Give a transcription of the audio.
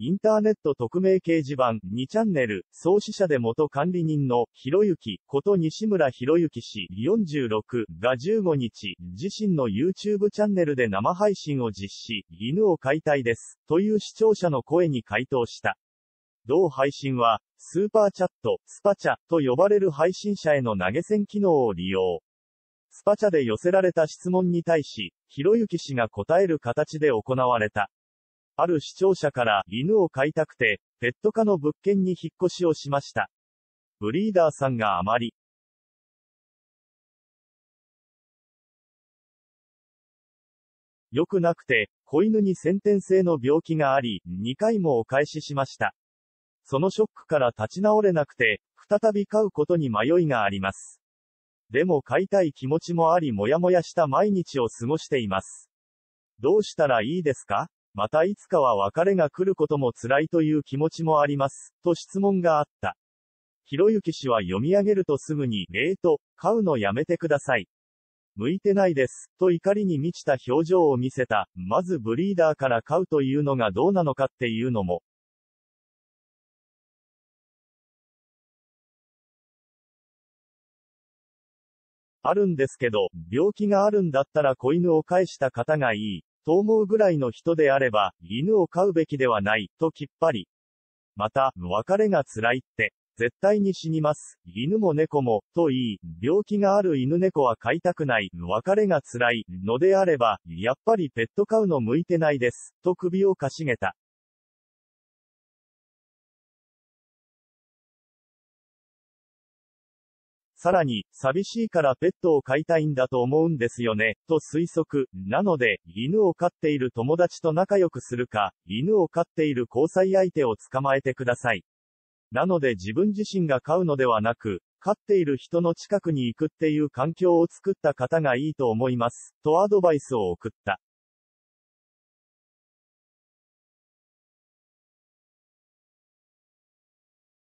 インターネット匿名掲示板2チャンネル、創始者で元管理人の、ひろゆき、こと西村ひろゆき氏46が15日、自身の YouTube チャンネルで生配信を実施、犬を飼いたいです、という視聴者の声に回答した。同配信は、スーパーチャット、スパチャ、と呼ばれる配信者への投げ銭機能を利用。スパチャで寄せられた質問に対し、ひろゆき氏が答える形で行われた。ある視聴者から、犬を飼いたくて、ペット科の物件に引っ越しをしました。ブリーダーさんがあまり、良くなくて、子犬に先天性の病気があり、2回もお返ししました。そのショックから立ち直れなくて、再び飼うことに迷いがあります。でも飼いたい気持ちもありもやもやした毎日を過ごしています。どうしたらいいですか？またいつかは別れが来ることも辛いという気持ちもあります、と質問があった。ひろゆき氏は読み上げるとすぐに、えーと、買うのやめてください。向いてないです、と怒りに満ちた表情を見せた。まずブリーダーから買うというのがどうなのかっていうのも。あるんですけど、病気があるんだったら子犬を返した方がいい。と思うぐらいの人であれば、犬を飼うべきではない、ときっぱり。また、別れが辛いって、絶対に死にます。犬も猫も、と言い、病気がある犬猫は飼いたくない、別れが辛い、のであれば、やっぱりペット飼うの向いてないです、と首をかしげた。さらに、寂しいからペットを飼いたいんだと思うんですよね、と推測。なので、犬を飼っている友達と仲良くするか、犬を飼っている交際相手を捕まえてください。なので自分自身が飼うのではなく、飼っている人の近くに行くっていう環境を作った方がいいと思います、とアドバイスを送った。